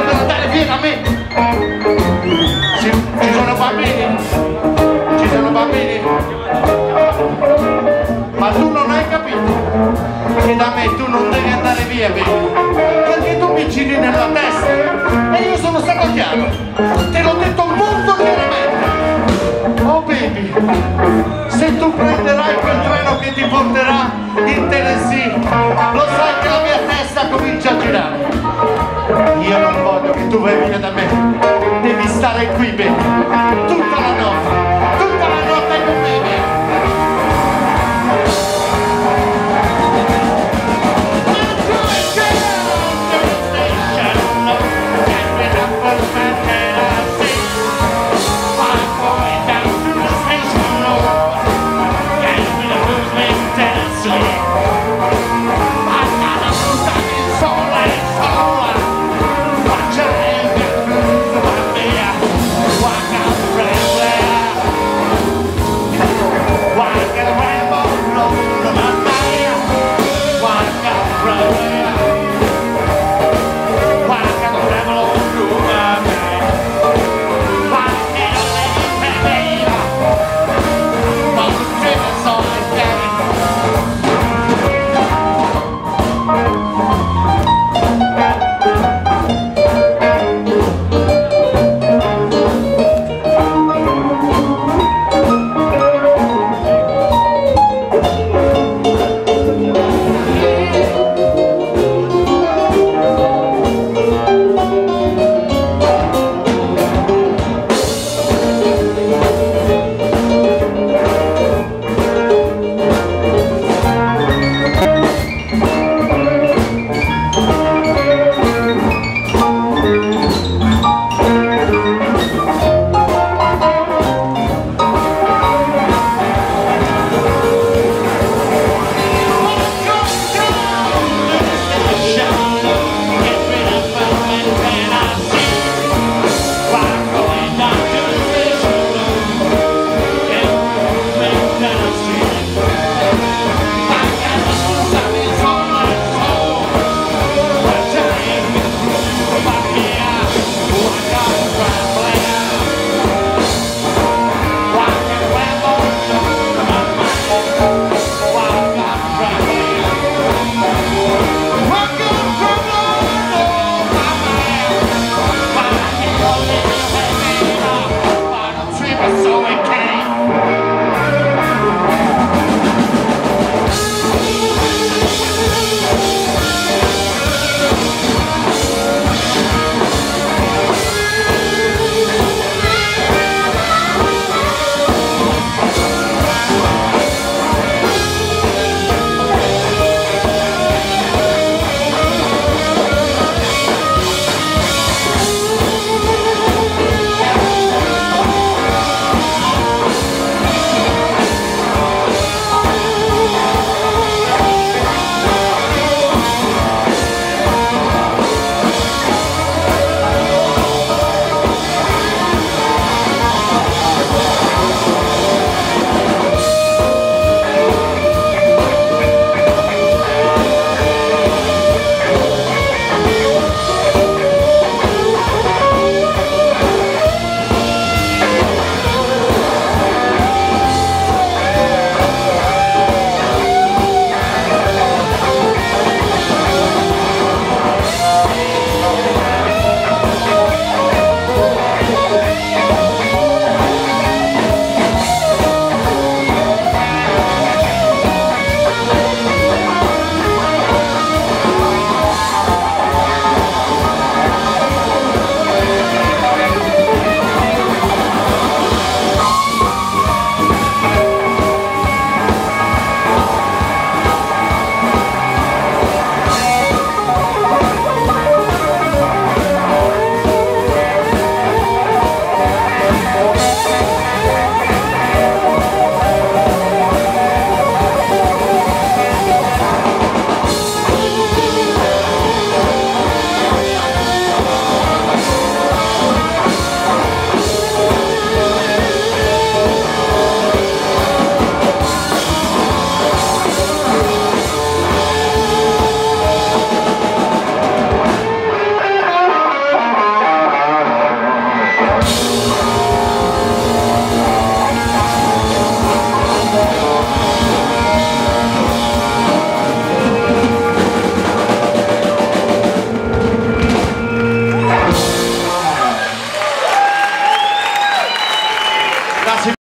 per andare via da me. Ci, ci sono bambini? Ci sono bambini? Ma tu non hai capito che da me tu non devi andare via, vedi? Perché tu mi giri nella testa e io sono stato chiaro. Te l'ho detto molto chiaramente. Oh baby, se tu prenderai quel treno che ti porterà Hey, hey, hey,